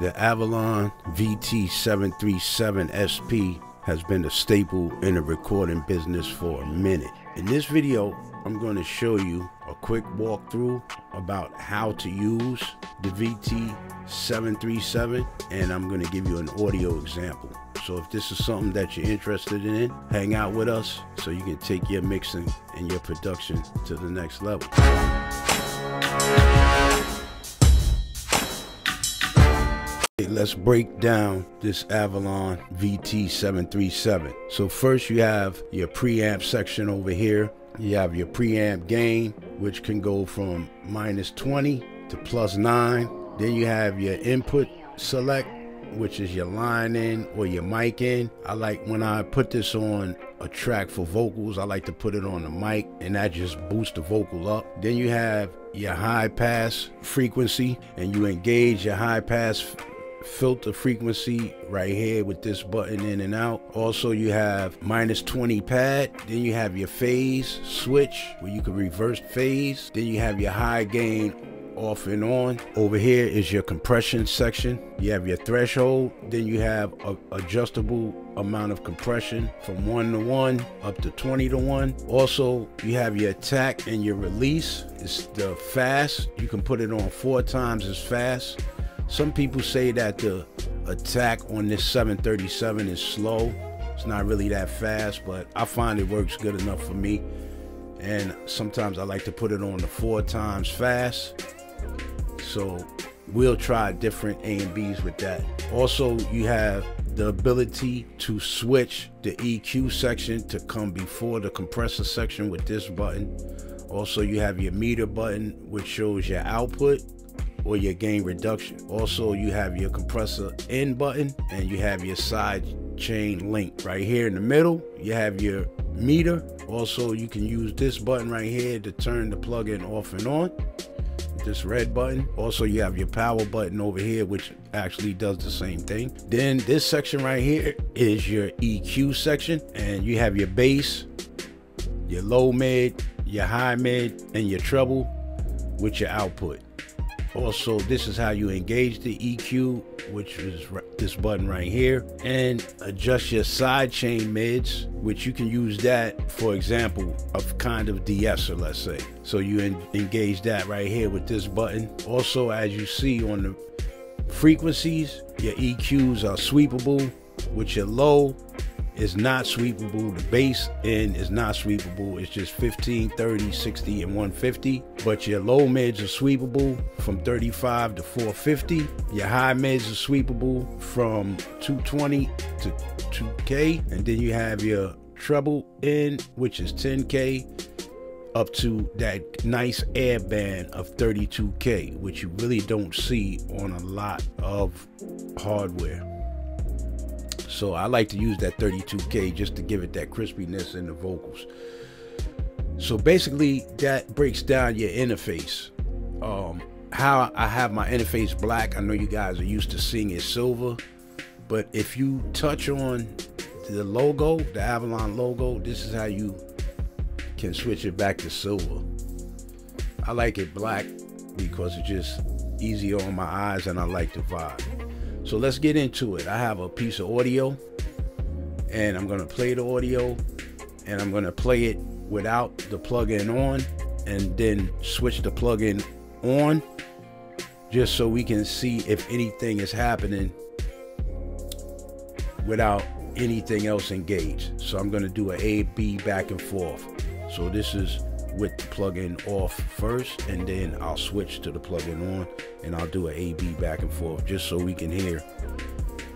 The Avalon VT737 SP has been a staple in the recording business for a minute. In this video, I'm going to show you a quick walkthrough about how to use the VT737 and I'm going to give you an audio example. So if this is something that you're interested in, hang out with us so you can take your mixing and your production to the next level. Let's break down this Avalon VT737. So first you have your preamp section over here. You have your preamp gain, which can go from minus 20 to plus 9. Then you have your input select, which is your line in or your mic in. I like when I put this on a track for vocals, I like to put it on the mic and that just boosts the vocal up. Then you have your high pass frequency and you engage your high pass filter frequency right here with this button in and out. Also, you have minus 20 pad. Then you have your phase switch where you can reverse phase. Then you have your high gain off and on. Over here is your compression section. You have your threshold. Then you have a adjustable amount of compression from 1 to 1 up to 20 to 1. Also, you have your attack and your release. It's the fast. You can put it on four times as fast. Some people say that the attack on this 737 is slow. It's not really that fast, but I find it works good enough for me. And sometimes I like to put it on the four times fast. So we'll try different A and Bs with that. Also, you have the ability to switch the EQ section to come before the compressor section with this button. Also, you have your meter button, which shows your output or your gain reduction. Also, you have your compressor in button and you have your side chain link right here in the middle. You have your meter. Also, you can use this button right here to turn the plug-in off and on. This red button. Also, you have your power button over here, which actually does the same thing. Then this section right here is your EQ section, and you have your bass, your low mid, your high mid, and your treble with your output. Also, this is how you engage the EQ, which is this button right here, and adjust your side chain mids, which you can use that, for example, of kind of de-esser, let's say. So you engage that right here with this button. Also, as you see on the frequencies, your EQs are sweepable, with your low is not sweepable. The bass end is not sweepable. It's just 15, 30, 60, and 150. But your low mids are sweepable from 35 to 450. Your high mids are sweepable from 220 to 2K. And then you have your treble end, which is 10K up to that nice air band of 32K, which you really don't see on a lot of hardware. So I like to use that 32K just to give it that crispiness in the vocals. So basically that breaks down your interface. Um, how I have my interface black, I know you guys are used to seeing it silver, but if you touch on the logo, the Avalon logo, this is how you can switch it back to silver. I like it black because it's just easier on my eyes and I like the vibe. So let's get into it. I have a piece of audio and I'm going to play the audio and I'm going to play it without the plug-in on and then switch the plug-in on just so we can see if anything is happening without anything else engaged. So I'm going to do a A, B back and forth. So this is with the plug-in off first and then I'll switch to the plug-in on and I'll do an A-B back and forth just so we can hear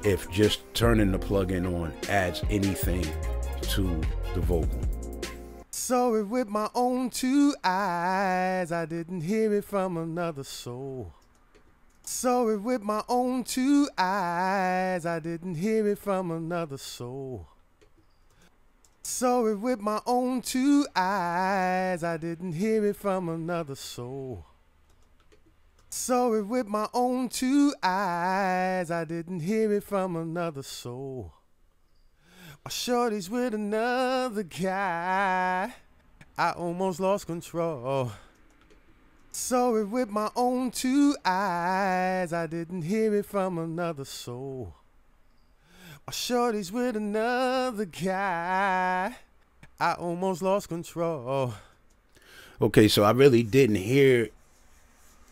if just turning the plug-in on adds anything to the vocal. Saw it with my own two eyes, I didn't hear it from another soul. Saw it with my own two eyes, I didn't hear it from another soul. Saw it with my own two eyes. I didn't hear it from another soul. Saw it with my own two eyes. I didn't hear it from another soul. My shorty's with another guy. I almost lost control. Saw it with my own two eyes. I didn't hear it from another soul. My shorty's with another guy. I almost lost control. Okay, so I really didn't hear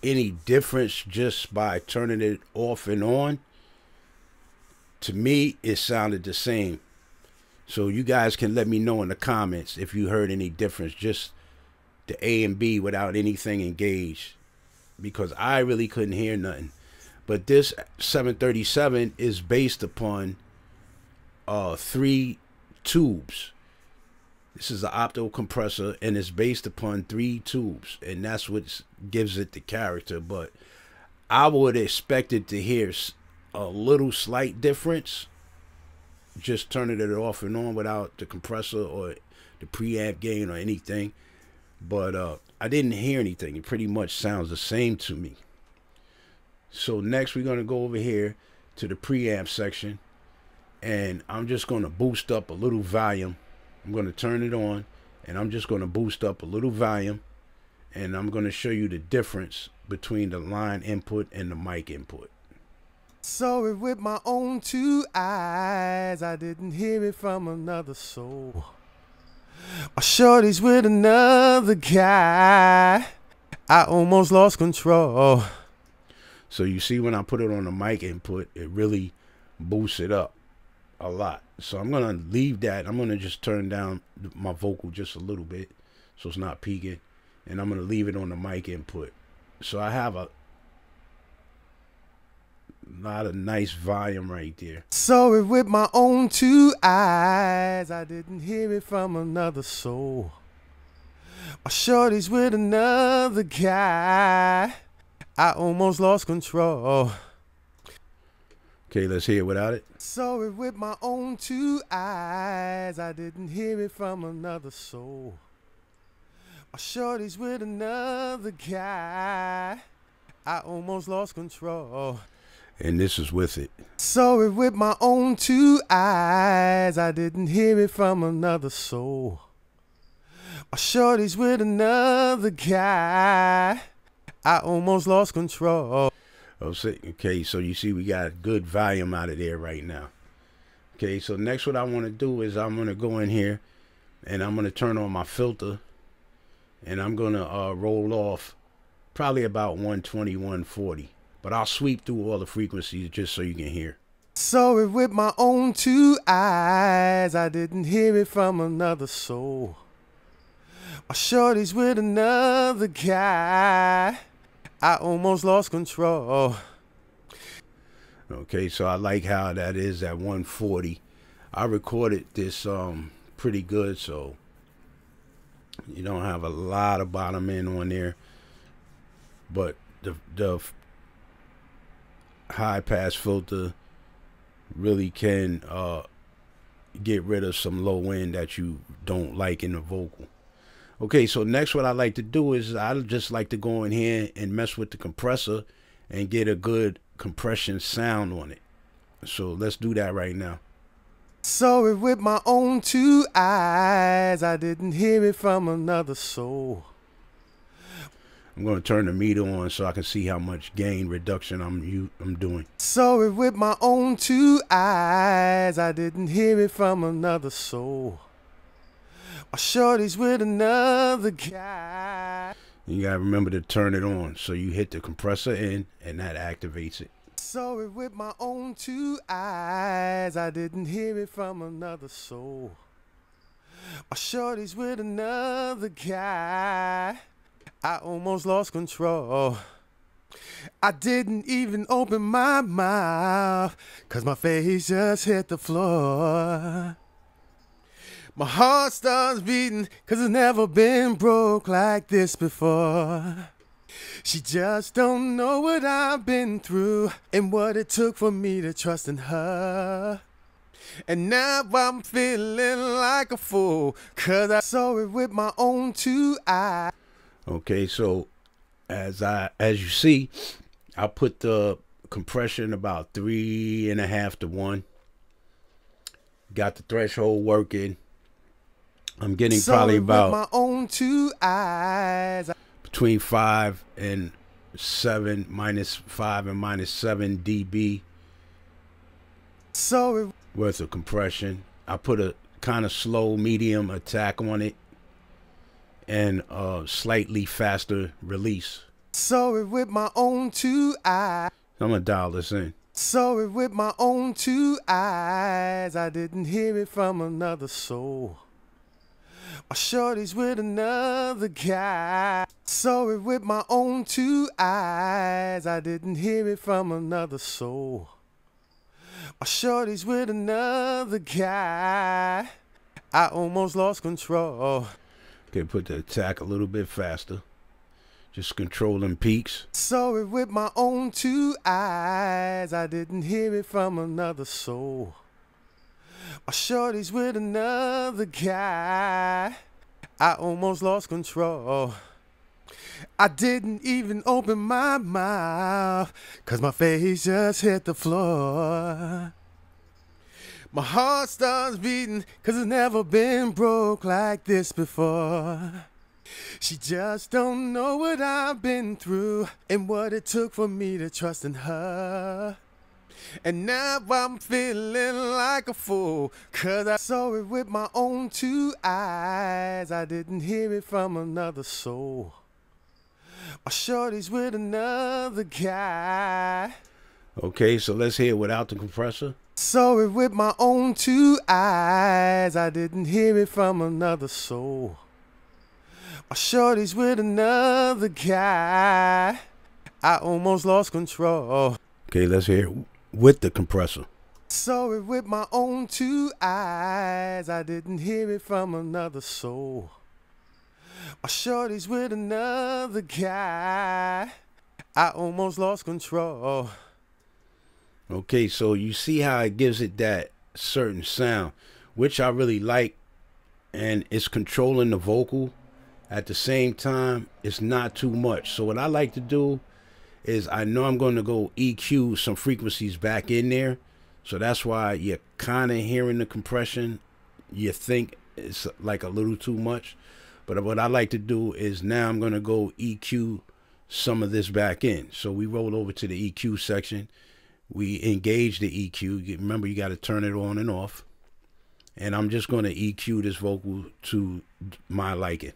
any difference just by turning it off and on. To me, it sounded the same. So you guys can let me know in the comments if you heard any difference, just the A and B without anything engaged, because I really couldn't hear nothing. But this 737 is based upon uh, three tubes. This is an optical compressor and it's based upon three tubes, and that's what gives it the character. But I would expect it to hear a little slight difference just turning it off and on without the compressor or the preamp gain or anything. But uh, I didn't hear anything. It pretty much sounds the same to me. So next we're going to go over here to the preamp section. And I'm just going to boost up a little volume. I'm going to turn it on. And I'm just going to boost up a little volume. And I'm going to show you the difference between the line input and the mic input. Saw it with my own two eyes. I didn't hear it from another soul. My shorty's with another guy. I almost lost control. So you see when I put it on the mic input, it really boosts it up a lot. So I'm gonna leave that. I'm gonna just turn down my vocal just a little bit so it's not peaking. And I'm gonna leave it on the mic input. So I have a lot of nice volume right there. Saw it with my own two eyes. I didn't hear it from another soul. My shorty's with another guy. I almost lost control. Okay, let's hear it without it. Saw it with my own two eyes. I didn't hear it from another soul. My shorty's with another guy. I almost lost control and this is with it. Saw it with my own two eyes. I didn't hear it from another soul. My shorty's with another guy. I almost lost control. Okay, so you see we got good volume out of there right now. Okay, so next what I want to do is I'm going to go in here and I'm going to turn on my filter and I'm going to uh, roll off probably about 120, 140. But I'll sweep through all the frequencies just so you can hear. Saw it with my own two eyes. I didn't hear it from another soul. My shorty's with another guy. I almost lost control. Okay, so I like how that is at 140. I recorded this um pretty good, so you don't have a lot of bottom end on there. But the the high pass filter really can uh, get rid of some low end that you don't like in the vocal. Okay, so next what I like to do is I just like to go in here and mess with the compressor and get a good compression sound on it. So let's do that right now. Saw it with my own two eyes. I didn't hear it from another soul. I'm going to turn the meter on so I can see how much gain reduction I'm you I'm doing. Saw it with my own two eyes. I didn't hear it from another soul. My shorty's with another guy. You gotta remember to turn it on. So you hit the compressor in and that activates it. Saw it with my own two eyes. I didn't hear it from another soul. My shorty's with another guy. I almost lost control. I didn't even open my mouth, cause my face just hit the floor. My heart starts beating, cause it's never been broke like this before. She just don't know what I've been through and what it took for me to trust in her. And now I'm feeling like a fool, cause I saw it with my own two eyes. Okay, so as I as you see, I put the compression about three and a half to one. Got the threshold working. I'm getting probably about my own two eyes. between 5 and 7 minus 5 and minus 7 dB So it worth of compression. I put a kind of slow medium attack on it and a slightly faster release. it with my own two eyes. I'm gonna dial this in. It with my own two eyes. I didn't hear it from another soul. My shorty's with another guy. Saw it with my own two eyes. I didn't hear it from another soul. My shorty's with another guy. I almost lost control. Okay, put the attack a little bit faster. Just controlling peaks. Saw it with my own two eyes. I didn't hear it from another soul. My shorty's with another guy. I almost lost control. I didn't even open my mouth, cause my face just hit the floor. My heart starts beating, cause it's never been broke like this before. She just don't know what I've been through and what it took for me to trust in her. And now I'm feeling like a fool, cause I saw it with my own two eyes. I didn't hear it from another soul. My shorty's with another guy. Okay, so let's hear it without the compressor. Saw it with my own two eyes. I didn't hear it from another soul. My shorty's with another guy. I almost lost control. Okay, let's hear it with the compressor. Saw it with my own two eyes. I didn't hear it from another soul. My shorty's with another guy. I almost lost control. Okay, so you see how it gives it that certain sound, which I really like, and it's controlling the vocal. At the same time, it's not too much. So what I like to do is I know I'm going to go EQ some frequencies back in there. So that's why you're kind of hearing the compression. You think it's like a little too much. But what I like to do is now I'm going to go EQ some of this back in. So we roll over to the EQ section. We engage the EQ. Remember, you got to turn it on and off. And I'm just going to EQ this vocal to my liking.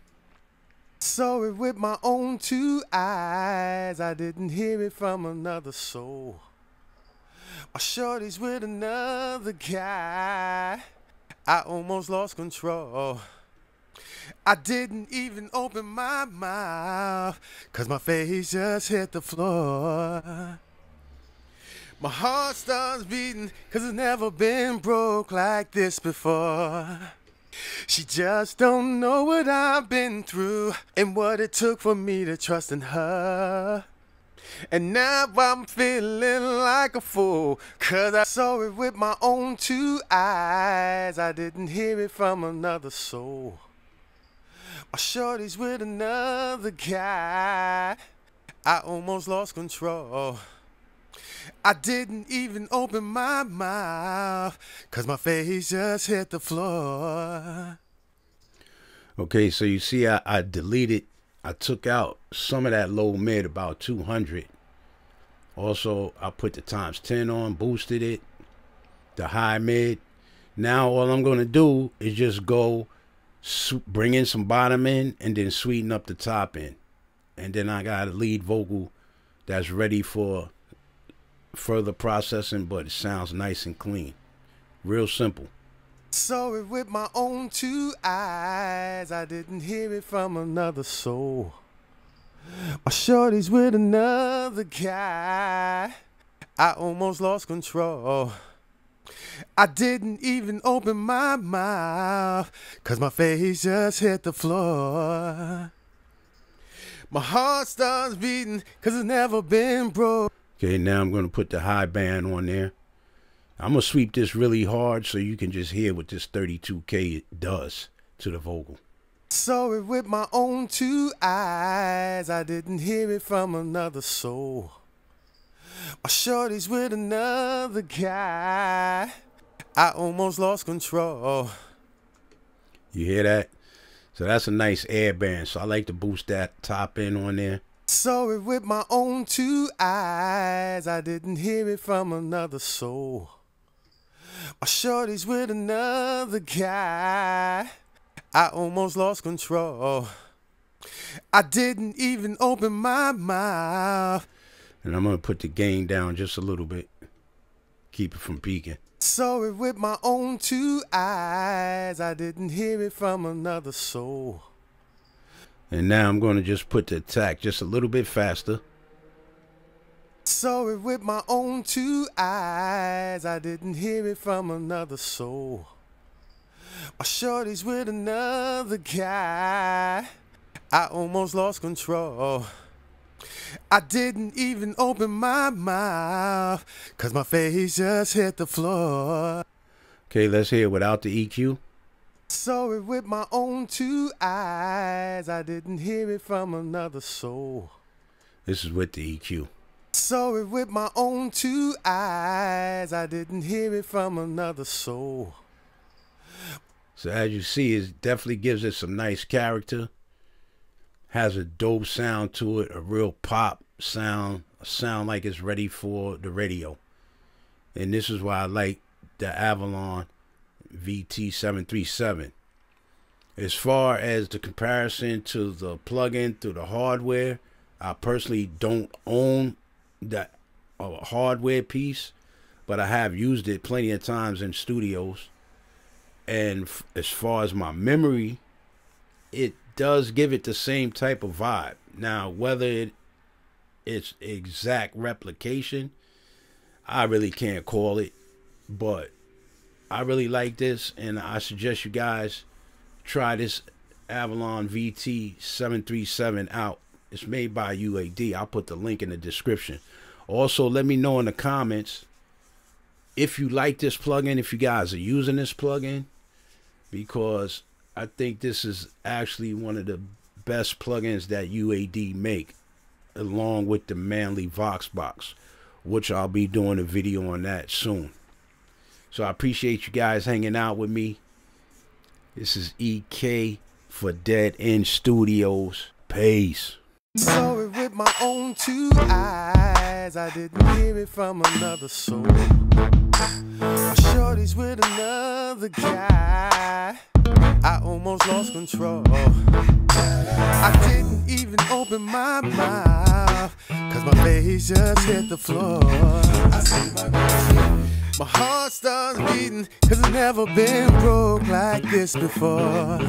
Saw it with my own two eyes. I didn't hear it from another soul. My shorty's with another guy. I almost lost control. I didn't even open my mouth, cause my face just hit the floor. My heart starts beating, cause it's never been broke like this before. She just don't know what I've been through and what it took for me to trust in her. And now I'm feeling like a fool, cause I saw it with my own two eyes. I didn't hear it from another soul. My shorty's with another guy. I almost lost control. I didn't even open my mouth, cause my face just hit the floor. Okay, so you see, I, I deleted, I took out some of that low mid, about 200. Also, I put the times 10 on, boosted it, the high mid. Now, all I'm going to do is just go bring in some bottom end and then sweeten up the top end. And then I got a lead vocal that's ready for further processing, but it sounds nice and clean. Real simple. Saw it with my own two eyes. I didn't hear it from another soul. My shorty's with another guy. I almost lost control. I didn't even open my mouth, cause my face just hit the floor. My heart starts beating, cause it's never been broke. Okay, now I'm going to put the high band on there. I'm going to sweep this really hard so you can just hear what this 32K does to the vocal. Saw it with my own two eyes. I didn't hear it from another soul. My shorty's with another guy. I almost lost control. You hear that? So that's a nice air band. So I like to boost that top end on there. Saw it with my own two eyes. I didn't hear it from another soul. My shorty's with another guy. I almost lost control. I didn't even open my mouth. And I'm going to put the gain down just a little bit. Keep it from peaking. Saw it with my own two eyes. I didn't hear it from another soul. And now I'm going to just put the attack just a little bit faster. Saw it with my own two eyes. I didn't hear it from another soul. My shorty's with another guy. I almost lost control. I didn't even open my mouth, cause my face just hit the floor. Okay, let's hear it without the EQ. Saw it with my own two eyes. I didn't hear it from another soul. This is with the EQ. Saw it with my own two eyes. I didn't hear it from another soul. So as you see, it definitely gives it some nice character. Has a dope sound to it, a real pop sound, a sound like it's ready for the radio. And this is why I like the Avalon VT737. As far as the comparison to the plug-in through the hardware, I personally don't own that uh, hardware piece, but I have used it plenty of times in studios. And as far as my memory, it does give it the same type of vibe. Now, whether it it's exact replication, I really can't call it, but I really like this, and I suggest you guys try this Avalon VT 737 out. It's made by UAD. I'll put the link in the description. Also, let me know in the comments if you like this plugin, if you guys are using this plugin, because I think this is actually one of the best plugins that UAD make, along with the Manley Vox Box, which I'll be doing a video on that soon. So I appreciate you guys hanging out with me. This is EK for Dead End Studios. Peace. Saw it with my own two eyes. I didn't hear it from another soul. My shorty's with another guy. I almost lost control. I didn't even open my mouth. Cause my face just hit the floor. I see my my heart starts beating, cause I've never been broke like this before.